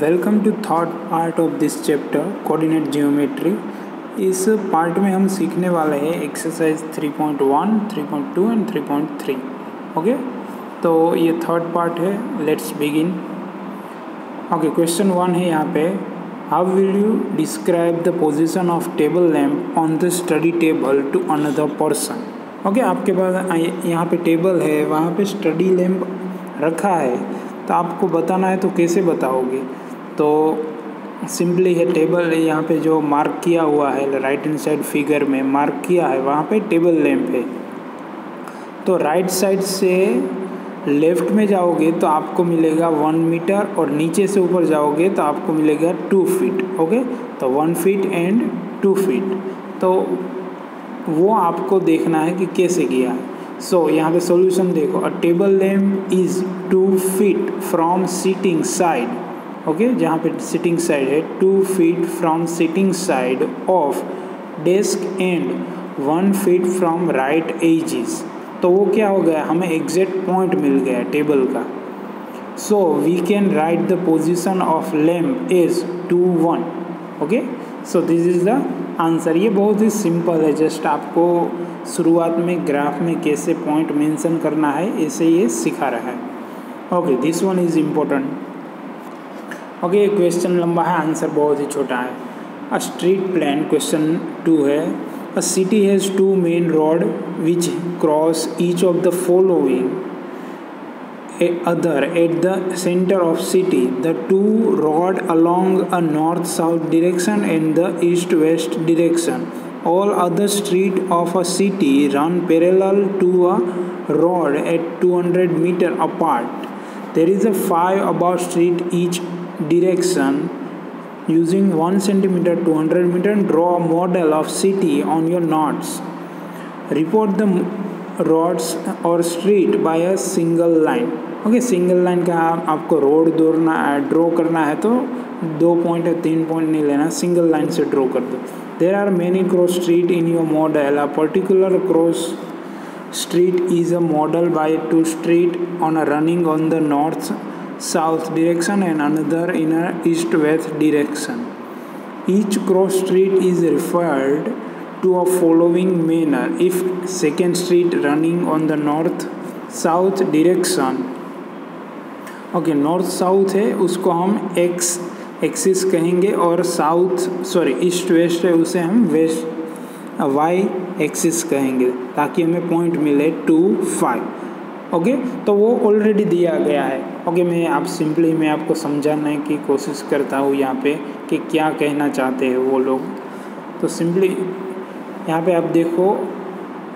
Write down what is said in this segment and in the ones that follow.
Welcome to third part of this chapter coordinate geometry इस part में हम सीखने वाले हैं एक्सरसाइज 3.1, 3.2 एंड 3.3 ओके तो ये थर्ड पार्ट है. Let's begin okay question one है यहाँ पे. How will you describe the position of table lamp on the study table to another person okay आपके पास यहाँ पे टेबल है. वहाँ पे स्टडी लैम्प रखा है. तो आपको बताना है तो कैसे बताओगे? तो सिंपली है टेबल यहाँ पे जो मार्क किया हुआ है राइट हैंड साइड फिगर में मार्क किया है वहाँ पे टेबल लैंप है तो राइट साइड से लेफ़्ट में जाओगे तो आपको मिलेगा वन मीटर और नीचे से ऊपर जाओगे तो आपको मिलेगा टू फीट ओके तो one feet and two feet तो वो आपको देखना है कि कैसे किया है। सो so, यहाँ पे सॉल्यूशन देखो। A table lamp is two feet from seating side okay जहाँ पे सिटिंग साइड है two feet from sitting side of desk and one feet from right edges तो वो क्या हो गया? हमें एग्जैक्ट पॉइंट मिल गया टेबल का। So we can write the position of lamp is two one okay so this is the answer ये बहुत ही सिंपल है। जस्ट आपको शुरुआत में ग्राफ में कैसे पॉइंट मेंशन करना है, ऐसे ये सिखा रहा है। Okay this one is important okay okay, question लंबा है आंसर बहुत ही छोटा है। A street plan question two है। A city has two main road which cross each of the following other at the centre of city the two road along a north south direction and the east west direction all other street of a city run parallel to a road at two hundred metre apart there is a five about street each direction using 1 cm 200 meter and draw a model of city on your notes report the roads or street by a single line. Okay single line का आपको road दौड़ना है draw करना है तो दो point या तीन पॉइंट नहीं लेना सिंगल लाइन से ड्रॉ कर दो। There are many cross street in your model a particular cross street is a model by two street on a running on the north south direction and another in a east west direction each cross street is referred to a following manner if second street running on the north south direction ओके north south है उसको हम x axis कहेंगे और south sorry east west है उसे हम waste Y axis कहेंगे ताकि हमें पॉइंट मिले टू फाइव ओके तो वो ऑलरेडी दिया गया है ओके, मैं आप सिंपली, मैं आपको समझाने की कोशिश करता हूँ यहाँ पे कि क्या कहना चाहते हैं वो लोग। तो सिंपली, यहाँ पे आप देखो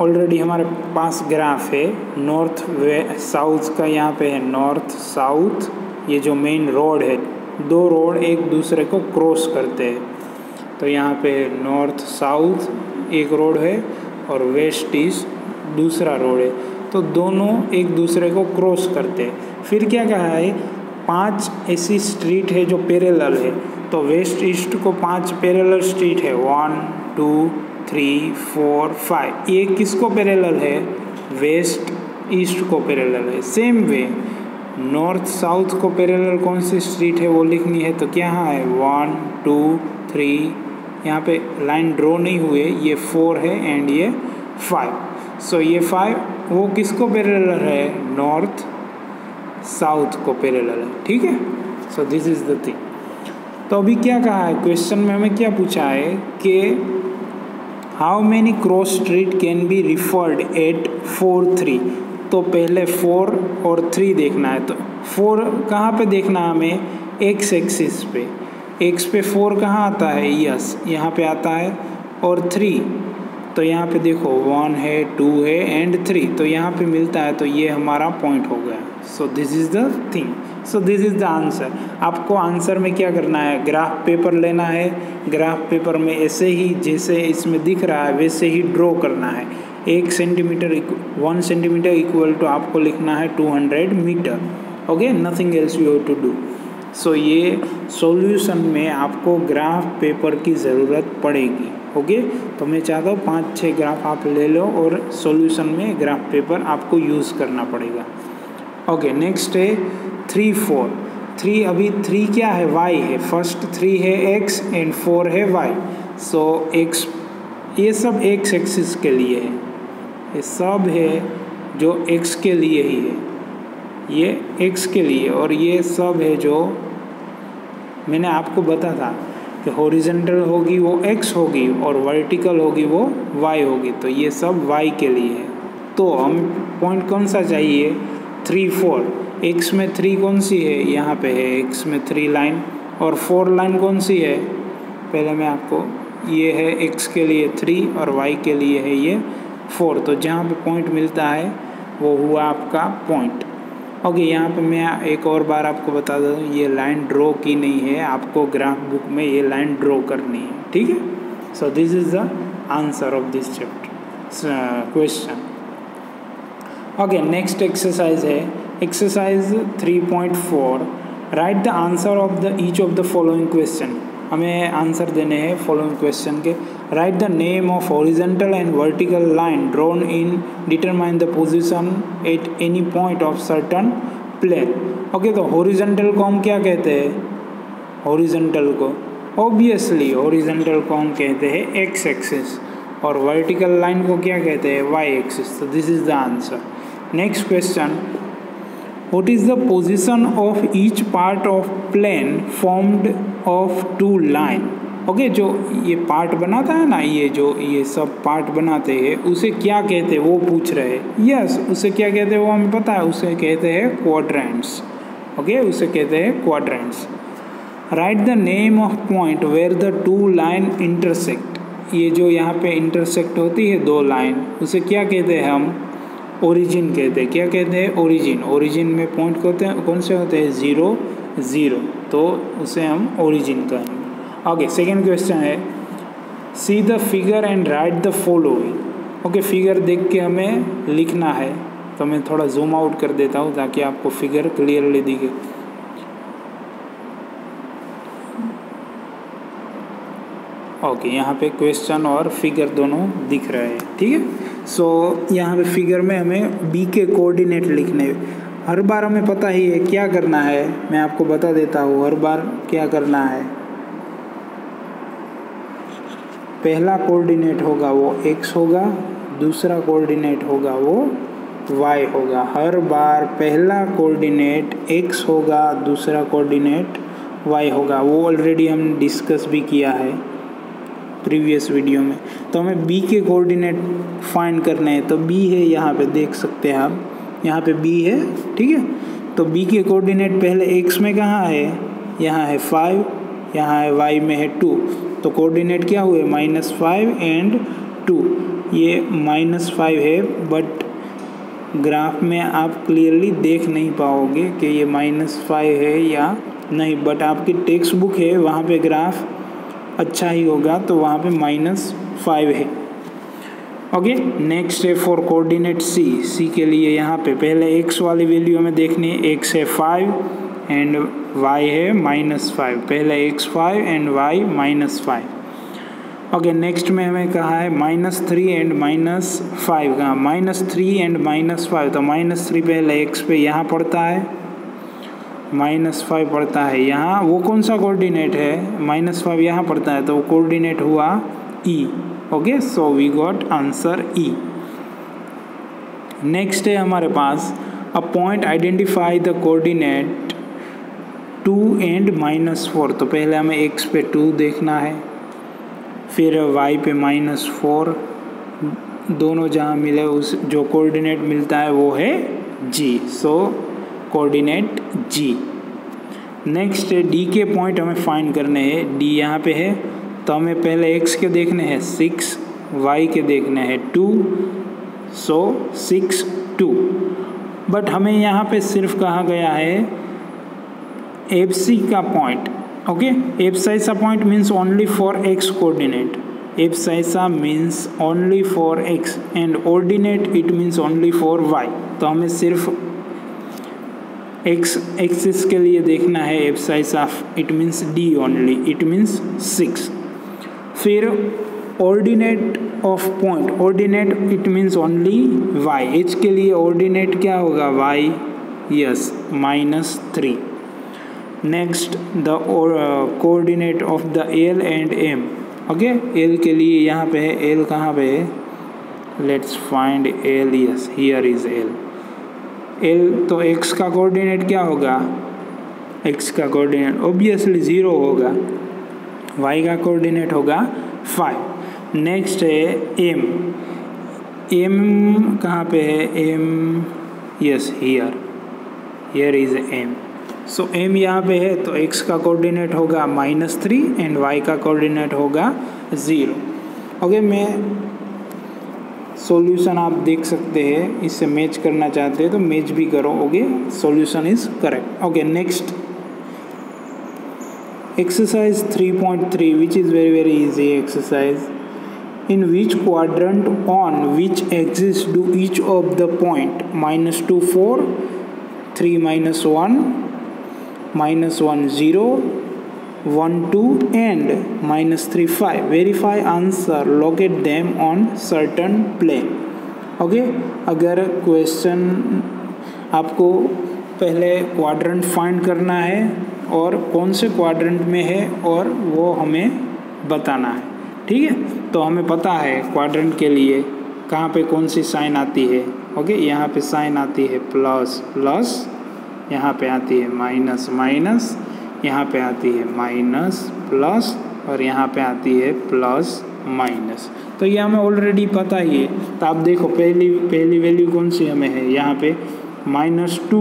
ऑलरेडी हमारे पास ग्राफ है नॉर्थ वे साउथ का यहाँ पे है नॉर्थ साउथ ये जो मेन रोड है, दो रोड एक दूसरे को क्रॉस करते हैं। तो यहाँ पे नॉर्थ साउथ एक रोड है और वेस्ट ईस्ट दूसरा रोड है। तो दोनों एक दूसरे को क्रॉस करते। हैं फिर क्या कहा है? पाँच ऐसी स्ट्रीट है जो पेरेलल है। तो वेस्ट ईस्ट को पाँच पेरेलल स्ट्रीट है। One two three four five ये किसको पैरेलल है? वेस्ट ईस्ट को पैरेलल है। सेम वे नॉर्थ साउथ को पैरेलल कौन सी स्ट्रीट है वो लिखनी है? तो क्या है? वन टू थ्री यहाँ पे लाइन ड्रॉ नहीं हुए। ये फोर है एंड ये फाइव सो so, ये फाइव वो किसको पैरेलल है? नॉर्थ साउथ को पैरेलल है। ठीक है? So this is the thing तो अभी क्या कहा है? क्वेश्चन में हमें क्या पूछा है कि how many cross street can be referred at four three तो पहले फोर और थ्री देखना है। तो फोर कहाँ पे देखना है हमें? एक्स एक्सिस पे। एक्स पे फोर कहाँ आता है? यस यहाँ पे आता है। और थ्री तो यहाँ पे देखो वन है टू है एंड थ्री तो यहाँ पे मिलता है तो ये हमारा पॉइंट हो गया. So this is the thing so this is the answer आपको आंसर में क्या करना है? ग्राफ पेपर लेना है. ग्राफ पेपर में ऐसे ही, जैसे इसमें दिख रहा है, वैसे ही ड्रॉ करना है. एक centimetre one centimetre equal to आपको लिखना है two hundred metre okay nothing else you have to do so ये सॉल्यूशन में आपको ग्राफ पेपर की ज़रूरत पड़ेगी. ओके तो मैं चाहता हूँ पाँच छः ग्राफ आप ले लो और सॉल्यूशन में ग्राफ पेपर आपको यूज़ करना पड़ेगा। ओके नेक्स्ट है थ्री फोर थ्री अभी थ्री क्या है? वाई है। फ़र्स्ट थ्री है एक्स एंड फोर है वाई सो एक्स ये सब एक्स एक्सिस के लिए है। ये सब है जो एक्स के लिए ही है। ये एक्स के लिए और ये सब है जो मैंने आपको बता था। कि हॉरिजेंटल होगी वो एक्स होगी और वर्टिकल होगी वो वाई होगी। तो ये सब वाई के लिए है। तो हम पॉइंट कौन सा चाहिए? थ्री फोर एक्स में थ्री कौन सी है? यहाँ पे है एक्स में थ्री लाइन और फोर लाइन कौन सी है? पहले मैं आपको ये है एक्स के लिए थ्री और वाई के लिए है ये फोर तो जहाँ पे पॉइंट मिलता है, वो हुआ आपका पॉइंट ओके okay, यहाँ पे मैं एक और बार आपको बता दूँ ये लाइन ड्रॉ की नहीं है आपको ग्राफ बुक में ये लाइन ड्रॉ करनी है ठीक है? So this is the answer of this chapter question okay next exercise है exercise 3.4 write the answer of the each of the following question हमें आंसर देने हैं फॉलोइंग क्वेश्चन के। Write the name of horizontal and vertical line drawn in determine the position at any point of certain plane okay तो horizontal को हम क्या कहते हैं? ओरिजेंटल को. ऑब्वियसली ओरिजेंटल को हम कहते हैं एक्स एक्सिस और वर्टिकल लाइन को क्या कहते हैं? वाई एक्सिस तो this is the answer next question what is the position of each part of plane formed of two line okay जो ये पार्ट बनाता है ना, ये जो, ये सब पार्ट बनाते हैं, उसे क्या कहते हैं, वो पूछ रहे हैं। यस उसे क्या कहते हैं, वो हमें पता है। उसे कहते हैं क्वाड्रेंट्स ओके उसे कहते हैं quadrants write the name of point where the two line intersect ये जो यहाँ पे इंटरसेक्ट होती है, दो लाइन उसे क्या कहते हैं हम? ओरिजिन कहते हैं। क्या कहते हैं? ओरिजिन ओरिजिन में पॉइंट हैं कौन से होते हैं? ज़ीरो ज़ीरो तो उसे हम ओरिजिन कहेंगे ओके सेकेंड क्वेश्चन है. See the figure and write the following okay figure देख के हमें लिखना है. तो मैं थोड़ा जूम आउट कर देता हूँ ताकि आपको फिगर क्लियरली दिखे. ओके यहाँ पे क्वेश्चन और फिगर दोनों दिख रहे हैं. ठीक है? सो यहाँ पे फिगर में हमें बी के कोऑर्डिनेट लिखने हर बार हमें पता ही है क्या करना है. मैं आपको बता देता हूँ, हर बार क्या करना है. पहला कोऑर्डिनेट होगा वो एक्स होगा, दूसरा कोऑर्डिनेट होगा वो वाई होगा। हर बार पहला कोऑर्डिनेट एक्स होगा, दूसरा कोऑर्डिनेट वाई होगा। वो ऑलरेडी हम डिस्कस भी किया है प्रीवियस वीडियो में। तो हमें बी के कोऑर्डिनेट फाइंड करने हैं। तो बी है यहाँ पे, देख सकते हैं आप। यहाँ पे बी है, ठीक है? तो बी के कोऑर्डिनेट पहले एक्स में कहाँ है? यहाँ है फाइव यहाँ है वाई में है टू तो कोऑर्डिनेट क्या हुए? माइनस फाइव एंड टू ये माइनस फाइव है बट ग्राफ में आप क्लियरली देख नहीं पाओगे कि ये माइनस फाइव है या नहीं बट आपकी टेक्स्ट बुक है, वहाँ पे ग्राफ अच्छा ही होगा तो वहाँ पे माइनस फाइव है। ओके नेक्स्ट है फॉर कोऑर्डिनेट सी सी के लिए यहाँ पे पहले एक्स वाली वैल्यू हमें देखनी है एक्स है फाइव एंड वाई है माइनस फाइव पहले X five and Y minus five okay next में हमें कहा है minus three and minus five कहाँ minus three and minus five तो माइनस थ्री पहले एक्स पे यहाँ पड़ता है माइनस फाइव पड़ता है यहाँ. वो कौन सा कोऑर्डिनेट है? माइनस फाइव यहाँ पड़ता है तो वो कोऑर्डिनेट हुआ E okay so we got answer E next है हमारे पास a point identify the coordinate two and minus four तो पहले हमें एक्स पे टू देखना है, फिर वाई पे माइनस फोर, दोनों जहाँ मिले उस, जो कोऑर्डिनेट मिलता है वो है G so coordinate G next D के पॉइंट हमें फाइंड करने हैं डी यहाँ पे है तो हमें पहले एक्स के देखने हैं सिक्स वाई के देखने हैं two so six two but हमें यहाँ पे सिर्फ़ कहा गया है एफ़ सी का point okay abscissa point means only for X coordinate abscissa means only for X and ordinate it means only for Y तो हमें सिर्फ़ एक्स एक्सिस के लिए देखना है F of it means D only it means six फिर ordinate of point ordinate it means only Y H के लिए ऑर्डिनेट क्या होगा? Y yes minus three next the coordinate of the L and M okay L के लिए यहाँ पे है एल कहाँ पे है? Let's find L yes here is L L तो एक्स का कोऑर्डिनेट क्या होगा? एक्स का कोऑर्डिनेट ऑब्वियसली ज़ीरो होगा। वाई का कोऑर्डिनेट होगा फाइव नेक्स्ट है एम एम कहाँ पे है? M yes here here is M so M यहाँ पे है तो एक्स का कोऑर्डिनेट होगा माइनस थ्री एंड वाई का कोऑर्डिनेट होगा ज़ीरो ओके okay, मैं सॉल्यूशन आप देख सकते हैं इससे मैच करना चाहते हैं तो मैच भी करो okay solution is correct okay next exercise 3.3 which is very very easy exercise. In which quadrant on which axis do each of the point? Minus 2 4 3 minus 1 minus 1 0 1 2 and minus 3 5 verify answer. Locate them on certain plane. Okay okay? अगर question आपको पहले quadrant find करना है और कौन से quadrant में है और वो हमें बताना है। ठीक है? तो हमें पता है क्वाड्रेंट के लिए कहाँ पे कौन सी साइन आती है। ओके यहाँ पे साइन आती है प्लस प्लस यहाँ पे आती है माइनस माइनस, यहाँ पे आती है माइनस प्लस और यहाँ पे आती है प्लस माइनस। तो ये हमें ऑलरेडी पता ही है। तो आप देखो पहली पहली वैल्यू कौन सी हमें है? यहाँ पे माइनस टू,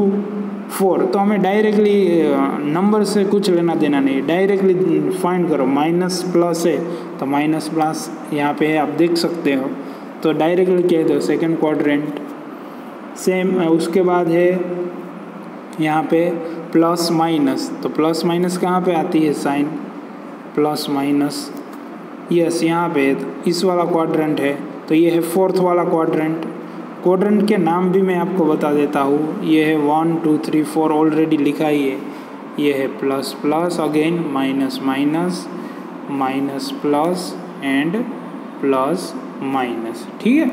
फोर। तो हमें डायरेक्टली नंबर से कुछ लेना देना नहीं डायरेक्टली फाइंड करो, माइनस प्लस है तो माइनस प्लस यहाँ पे है, आप देख सकते हो। तो डायरेक्टली कह दो सेकेंड क्वाड्रेंट सेम, उसके बाद है यहाँ पे प्लस माइनस तो प्लस माइनस कहाँ पे आती है साइन? प्लस माइनस यस यहाँ पे इस वाला क्वाड्रेंट है तो ये है फोर्थ वाला क्वाड्रेंट क्वाड्रेंट के नाम भी मैं आपको बता देता हूँ, ये है one two three four already लिखा ही है। ये है plus plus again minus minus minus plus and plus minus ठीक है?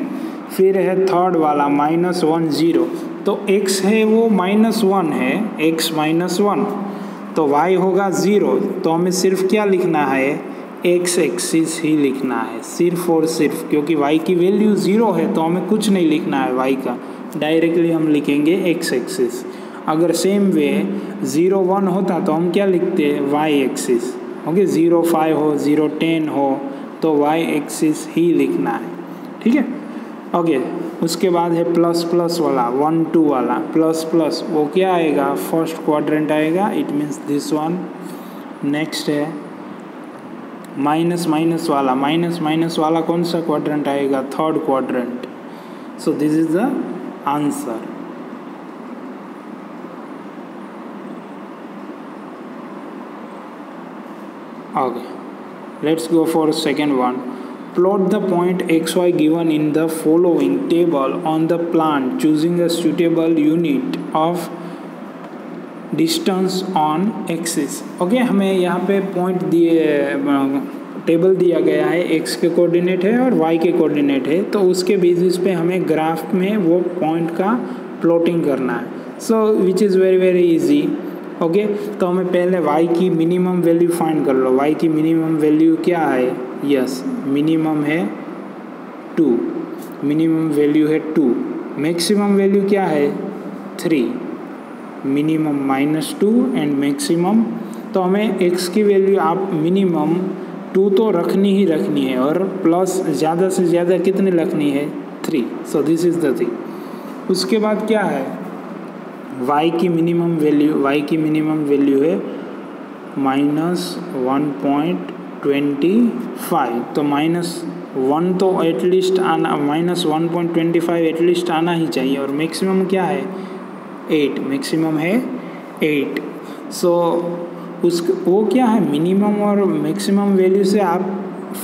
फिर है थर्ड वाला माइनस वन ज़ीरो तो x है वो माइनस वन है, x माइनस वन तो y होगा ज़ीरो तो हमें सिर्फ़ क्या लिखना है? एक्स एक्सिस ही लिखना है, सिर्फ़ और सिर्फ़, क्योंकि वाई की वैल्यू ज़ीरो है तो हमें कुछ नहीं लिखना है वाई का. डायरेक्टली हम लिखेंगे एक्स एक्सिस अगर सेम वे ज़ीरो वन होता तो हम क्या लिखते हैं? Y axis okay zero five हो ज़ीरो टेन हो तो वाई एक्सिस ही लिखना है. ठीक है? ओके उसके बाद है प्लस प्लस वाला वन टू वाला प्लस प्लस वो क्या आएगा? फ़र्स्ट क्वाड्रेंट आएगा it means this one next है माइनस माइनस वाला माइनस माइनस वाला कौन सा क्वाड्रेंट आएगा? Third quadrant so this is the answer okay, let's go for second one. Plot the point xy given in the following table on the plan, choosing a suitable unit of distance on axis okay हमें यहाँ पे point दिए table दिया गया है x के coordinate है और वाई के कोऑर्डिनेट है। तो उसके बेसिस पे हमें ग्राफ में वो पॉइंट का प्लॉटिंग करना है। So which is very very easy okay तो हमें पहले वाई की मिनिमम वैल्यू फाइंड कर लो। वाई की मिनिमम वैल्यू क्या है? यस मिनिमम है टू मिनिमम वैल्यू है टू मैक्सिमम वैल्यू क्या है? Three minimum minus two and maximum तो हमें एक्स की वैल्यू आप मिनिमम टू तो रखनी ही रखनी है और प्लस ज़्यादा से ज़्यादा कितनी रखनी है? Three so this is the thing उसके बाद क्या है? y की मिनिमम वैल्यू y की मिनिमम वैल्यू है minus one point twenty five तो माइनस वन तो एटलीस्ट आना minus one point twenty five at least आना ही चाहिए। और मैक्सिमम क्या है? एट मैक्सिमम है एट सो so, उस वो क्या है? मिनिमम और मैक्सिमम वैल्यू से आप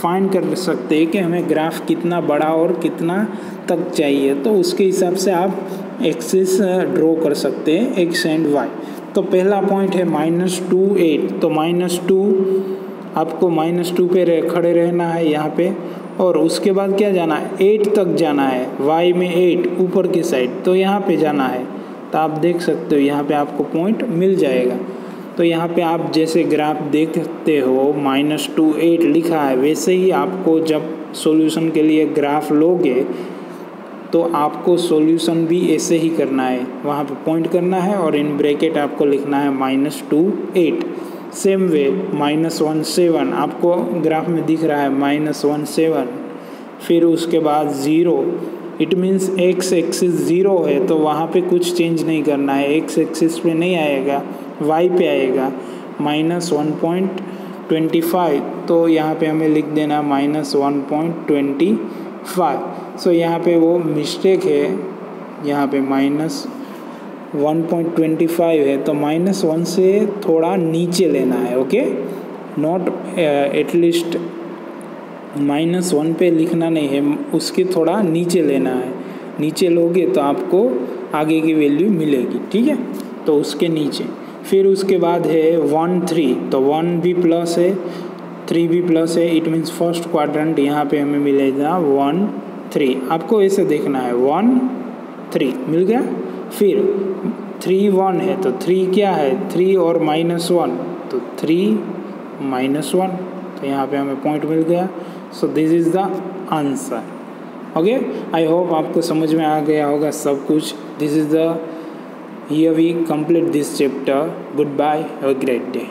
फाइंड कर सकते हैं कि हमें ग्राफ कितना बड़ा और कितना तक चाहिए। तो उसके हिसाब से आप एक्सिस ड्रॉ कर सकते हैं एक्स एंड वाई तो पहला पॉइंट है माइनस टू एट तो माइनस टू आपको माइनस टू पे रह, खड़े रहना है यहाँ पे। और उसके बाद क्या जाना है? एट तक जाना है। वाई में एट ऊपर की साइड तो यहाँ पे जाना है। तो आप देख सकते हो यहाँ पे आपको पॉइंट मिल जाएगा। तो यहाँ पे आप जैसे ग्राफ देखते हो माइनस टू एट लिखा है वैसे ही आपको जब सॉल्यूशन के लिए ग्राफ लोगे तो आपको सॉल्यूशन भी ऐसे ही करना है। वहाँ पे पॉइंट करना है और इन ब्रैकेट आपको लिखना है minus two eight same way minus one seven आपको ग्राफ में दिख रहा है माइनस वन सेवन फिर उसके बाद zero it means x axis zero है तो वहाँ पे कुछ चेंज नहीं करना है. एक्स एक्सिस पे नहीं आएगा वाई पे आएगा. Minus one point twenty five तो यहाँ पे हमें लिख देना minus one point twenty five so यहाँ पे वो मिस्टेक है. यहाँ पे minus one point twenty five है तो माइनस वन से थोड़ा नीचे लेना है okay not at least minus one पे लिखना नहीं है, उसके थोड़ा नीचे लेना है। नीचे लोगे तो आपको आगे की वैल्यू मिलेगी, ठीक है? तो उसके नीचे। फिर उसके बाद है वन थ्री तो वन भी प्लस है थ्री भी प्लस है इट मीन्स फ़र्स्ट क्वाड्रेंट यहाँ पे हमें मिलेगा वन थ्री आपको ऐसे देखना है वन थ्री मिल गया? फिर थ्री वन है तो थ्री क्या है? थ्री और माइनस वन तो थ्री माइनस वन तो यहाँ पे हमें पॉइंट मिल गया। So this is the answer okay I hope आपको समझ में आ गया होगा सब कुछ। दिस इज़ द ये we complete this chapter goodbye have a great day